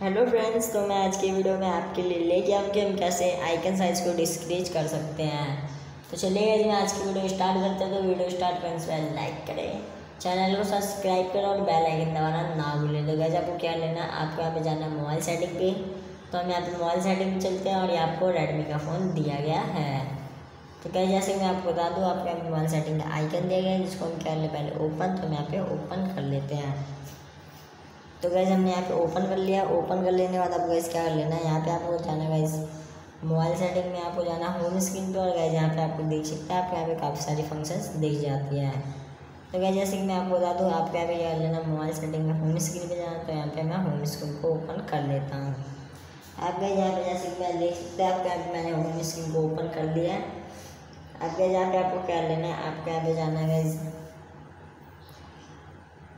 Hello friends तो मैं आज की वीडियो में आपके लिए लेके आऊँ कि हम कैसे आइकन साइज़ को डिस्क्रीज कर सकते हैं। तो चलिए मैं आज की वीडियो स्टार्ट करते हैं। तो वीडियो स्टार्ट करने से पहले लाइक करें। चैनल को सब्सक्राइब करें और बेल आइकन दबाना ना भूलें। तो गैस आपको क्या लेना है? आपको यहाँ पे जाना है मोबाइल सेटिंग पे। तो हम यहाँ पे मोबाइल सेटिंग में चलते हैं और ये आपको रेडमी का फ़ोन दिया गया है। तो क्या जैसे मैं आपको बता दूँ, आपके यहाँ मोबाइल सेटिंग का आइकन दिया गया है, जिसको हम कर ले, पहले ओपन तो हम यहाँ पे ओपन कर लेते हैं। तो गैस हमने यहाँ पे ओपन कर लिया ओपन कर लेने के बाद आपको गैस क्या कर लेना है यहाँ पे आपको जाना है गैस मोबाइल सेटिंग में आपको जाना होम स्क्रीन पे और गैस यहाँ पे आपको देख सकते हैं आपके यहाँ पे काफ़ी सारी फ़ंक्शंस दिख जाती है तो गैस जैसे कि मैं आपको बता दूँ आपके यहाँ पे क्या लेना मोबाइल सेटिंग में होम स्क्रीन पे जाना तो यहाँ पे मैं होम स्क्रीन को ओपन कर लेता हूँ आप गए यहाँ पे जैसे कि मैं देख सकते हैं आपके यहाँ पे मैंने होम स्क्रीन को ओपन कर लिया है अब गए यहाँ पे आपको क्या लेना है आपके यहाँ पे जाना है गैस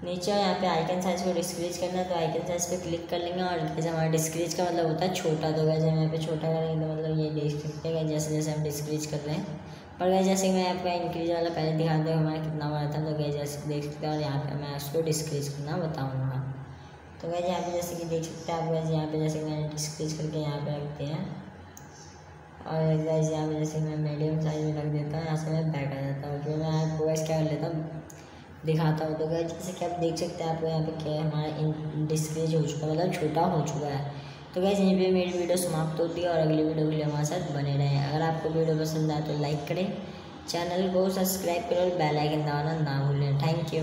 नीचे यहाँ पे आइकन साइज़ को डिस्क्रीज करना है तो आइकन साइज़ पे क्लिक कर लेंगे और जैसे हमारा डिस्क्रीज का मतलब होता है छोटा तो वैसे यहाँ पे छोटा करेंगे तो मतलब ये देख सकते हैं जैसे जैसे हम डिस्क्रीज कर रहे हैं। पर गए जैसे मैं आपका इंक्रीज वाला पहले दिखा दूँ, हमारा कितना बड़ा था तो गए जैसे देख सकते हैं और यहाँ पे मैं उसको डिस्क्रीज करना बताऊँगा। तो गए यहाँ पे जैसे कि देख सकते हैं आप वैसे यहाँ पे जैसे मैंने डिस्क्रीज करके यहाँ पे रखते हैं। और गैस यहाँ पे जैसे मैं मीडियम साइज़ में रख देता हूँ, यहाँ से मैं बैठ आ जाता हूँ। क्योंकि मैं आपको वैसे क्या कर लेता हूँ दिखाता हूँ। तो गैस जैसे कि आप देख सकते हैं आपको यहाँ पे क्या है, हमारा जो हो चुका है मतलब छोटा हो चुका है। तो गैस यहीं पे मेरी वीडियो समाप्त होती है और अगली वीडियो के लिए हमारे साथ बने रहें। अगर आपको वीडियो पसंद आए तो लाइक करें, चैनल को सब्सक्राइब करें और बेल आइकन दबाना ना भूलें। Thank you